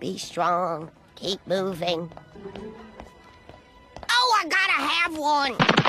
Be strong. Keep moving. Oh, I gotta have one!